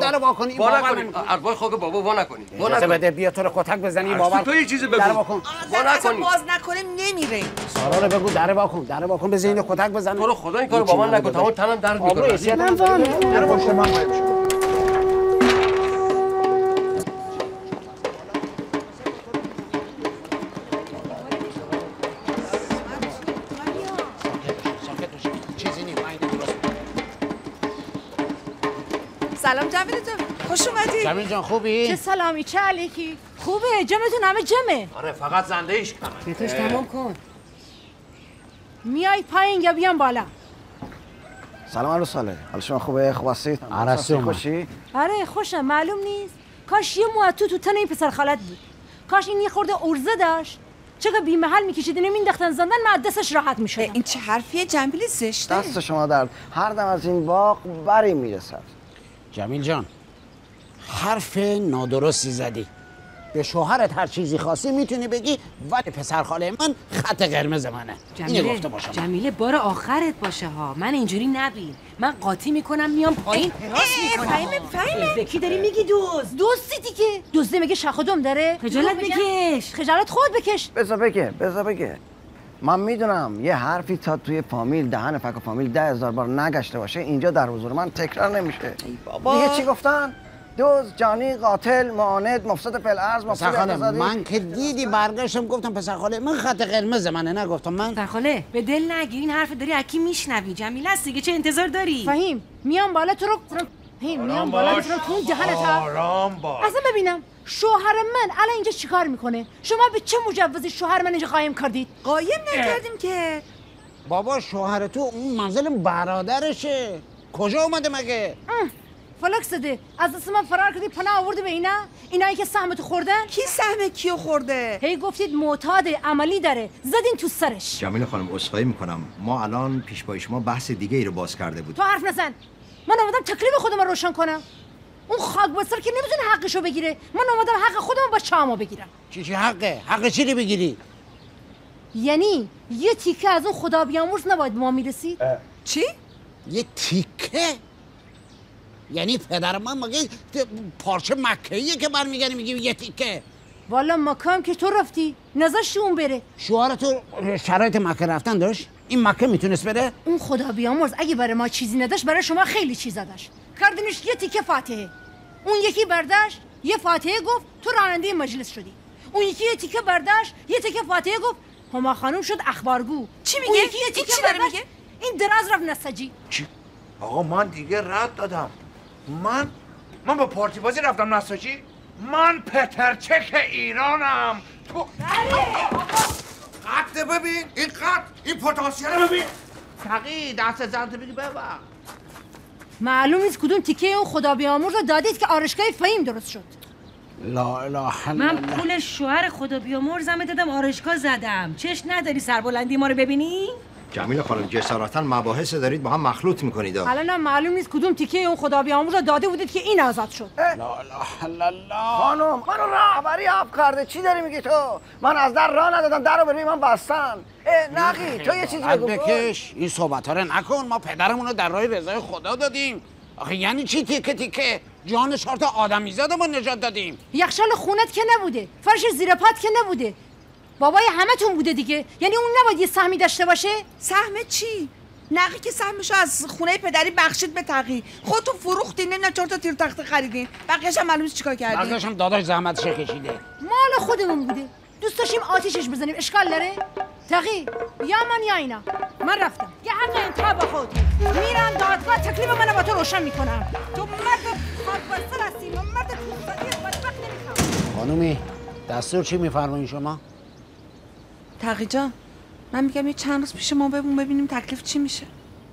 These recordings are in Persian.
در وا کنی وا باور نکنی اربای خاک بابا وا نکنی وا اجازه نکنی بده بیا تو رو کتک بزنی باور تو یه چیزی بگو. در وا کن. وا اصلا نکنی باز نکنیم نمیره. سارا رو بگو در وا کن در وا کن بزن اینو کتک بزنه تو رو خدا این کارو با من نکن. تمام تنم درد آبرو می‌کنه من در پشت من سلام جمیل جان. خوش اومدی. جمیل جان خوبی؟ چه سلامی چه علیکی؟ خوبه جمعتون همه جمعه آره فقط زنده ایش کمه تمام کن. میای پایین یا بیام بالا؟ سلام علیکم ساله حال شما خوبه؟ خوب هستید؟ عرصه. خوشی؟ آره خوشم. معلوم نیست. کاش یه مو تو تو تن این پسر خالت بود. کاش این یه خورده ارزه داشت. چقدر بی محل می‌کشید اینو مینداختن زندان من دستش راحت می‌شدم. این چه حرفیه؟ جنبیل زشته. دست شما درد. هر دم از این باغ بری می‌رسد. جمیل جان حرف نادرستی زدی. به شوهرت هر چیزی خواستی می‌تونی بگی ولی پسر خاله من خط قرمز منه. اینو گفته باشم. جمیله بار آخرت باشه ها. من اینجوری نبین. من قاطی می‌کنم میام پایین. راست می‌کنم. فهمه فهمه. به کی داری میگی دوست؟ دوستی که دزده مگه شخ و دم داره خجالت؟ بکش. خجالت خود بکش. بذار بگه بذار بگه. من می‌دونم یه حرفی تا توی فامیل دهن فک و فامیل ده هزار بار نگشته باشه اینجا در حضور من تکرار نمیشه. بابا. دیگه چی گفتن؟ دوز جانی قاتل معاند مفسد فل ارز پسر مفسد خاله من که دیدی برگشتم گفتم پسر خاله من خط قرمز منه نگفتم من. سرخاله به دل نگیر این حرف داری اکی میشنوی؟ جمیله است دیگه چه انتظار داری؟ فهیم میام بالا تو رو فهیم میام بالا تو تو دهنت ها. آرام باش. اصلا ببینم شوهر من الان اینجا چیکار می‌کنه؟ شما به چه مجوزی شوهر من اینجا قایم کردید؟ قایم نکردیم که. بابا شوهر تو اون منزل برادرشه. کجا اومده مگه؟ فلک زده. از دست من فرار کردی پناه آوردی به اینا؟ اینایی که سهمتو خوردن؟ کی سهم کیو خورده؟ هی گفتید معتاد عملی داره. زدین تو سرش. جمیل خانم عذرخواهی می‌کنم. ما الان پیش پای شما بحث دیگه ای رو باز کرده بود تو حرف نزن. من اومدم تکلیف خودم رو روشن کنم. اون خاک بسر که نمی‌تونه حقشو بگیره. من اومدم حق خودم با چاما بگیرم. چی چی حقه؟ حق چی رو بگیری؟ یعنی یه تیکه از اون خدا بیامرز نباید به ما می‌رسید؟ چی؟ یه تیکه؟ یعنی پدر من مگه پارچه مکهیه که برمیگردی میگی یه تیکه؟ والا مکام که تو رفتی. نذاشتی اون بره. شوهر تو شرایط مکه رفتن داشت؟ این مکه می‌تونست بره؟ اون خدا بیامرز اگه برای ما چیزی نداشت برای شما خیلی چیزا داشت. کردنش یه تیکه فاتحه. اون یکی برداشت یه فاتحه گفت تو راننده مجلس شدی. اون یکی یه تیکه برداشت یه تیکه فاتحه گفت هما خانم شد اخبارگو. چی اون میگه؟ یکی یه تیکه چی داره برداشت، میگه؟ این دراز رفت نسجی. چی؟ آقا من دیگه رد دادم. من من با پارتی بازی رفتم نساجی من پترچک ایرانم. تو قد ببین. این قد این پتانسیل ببین. فقی دست زنتو بگی ببر معلوم نیست کدوم تیکه اون خدا بیامرز رو دادید که آرشگاه فهیم درست شد. لا اله من. پول شوهر خدا بیامرزم دادم آرشگاه زدم. چش نداری سربلندی ما رو ببینی؟ جمیل خانم جسارتا مباحث دارید با هم مخلوط می‌کنید. الان هم معلوم نیست کدوم تیکه اون خدا بیامرز رو داده بودید که این آزاد شد. لا الا الله. خانم منو رهبری اف کرده چی داری میگی تو؟ من از در راه ندادم. در رو بروی من بستن نقی تو یه چیزی بگو. بکش. این صحبت ها رو نکن. ما پدرمون رو در راه رضای خدا دادیم. آخه یعنی چی تیکه تیکه؟ جان چهار تا ما نجات دادیم. یخچال خونت که نبوده. فرش زیر پات که نبوده. بابای همتون بوده دیگه. یعنی اون نباید یه سهمی داشته باشه؟ سهم چی؟ نقی که سهمشو از خونه پدری بخشید به تقی. خودتون فروختین نمی‌دونم چهار تا تیر تخته خریدین بقیه‌ش هم معلوم نیست چیکار کردین بقیه‌ش هم داداش زحمتش کشیده؟ مال خودمون بوده. دوست داشتیم آتیشش بزنیم. اشکال داره؟ تقی یا من یا اینا؟ من رفتم. یه حق انتها با خود میرم دادگاه تکلیف منو با تو روشن می‌کنم تو مرد خاک بستر هستی من مرد خانومی دستور چی میفرمایین شما؟ تقی جان من میگم یه چند روز پیش ما ببین ببینیم تکلیف چی میشه.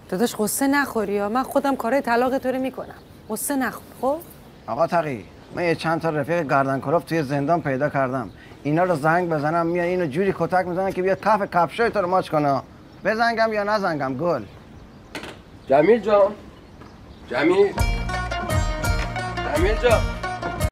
داداش قصه نخوری یا من خودم کارهای طلاق تو رو می‌کنم. قصه نخور خب؟ آقا تقی من یه چند تا رفیق گردن کلوف توی زندان پیدا کردم. اینا رو زنگ بزنم میان اینو جوری کتک می‌زنن که بیاد کف کفشای تو رو ماچ کنه. بزنگم یا نزنگم گل. جمیل جان. جمیل. جمیل جان.